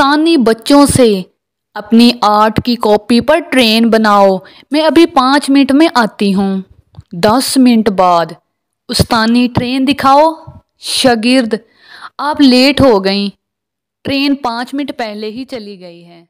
हिंदुस्तानी बच्चों से। अपनी आर्ट की कॉपी पर ट्रेन बनाओ। मैं अभी पाँच मिनट में आती हूँ। दस मिनट बाद। उस्तानी ट्रेन दिखाओ। शगिर्द, आप लेट हो गई। ट्रेन पाँच मिनट पहले ही चली गई है।